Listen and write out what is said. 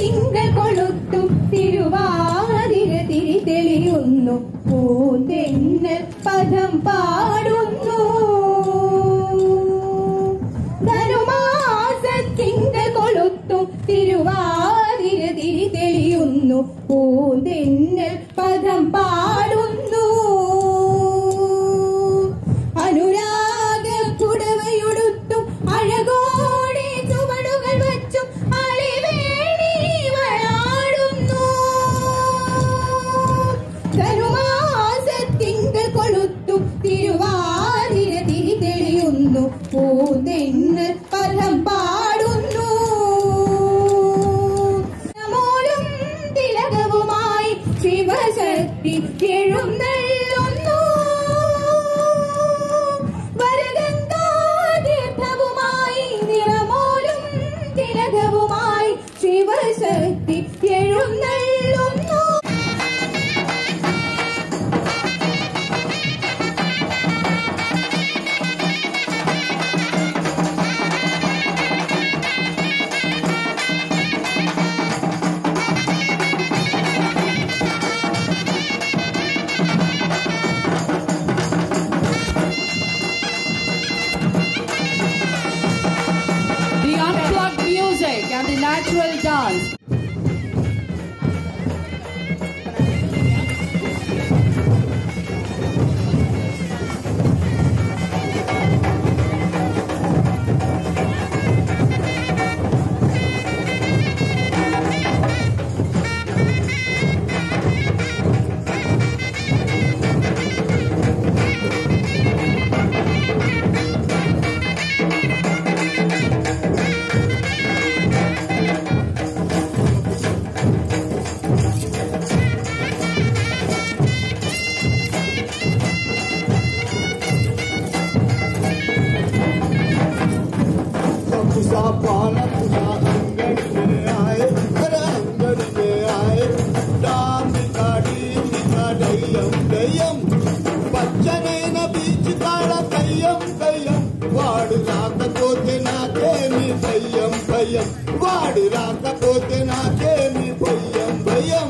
തിങ്കൾ കൊളുത്തും തിരുവാതിര തിരി തെളിയുന്നു. പൂന്തെന്നൽ പദം പാടുന്നു. ധനുമാസ തിങ്കൾ കൊളുത്തും തിരുവാതിര തിരി തെളിയുന്നു. പൂന്തെന്നൽ പദം പാടുന്നു done. వాడు రాకపోతే నాకేమి భయం భయం.